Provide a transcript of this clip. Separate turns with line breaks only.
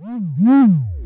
Mm-hmm.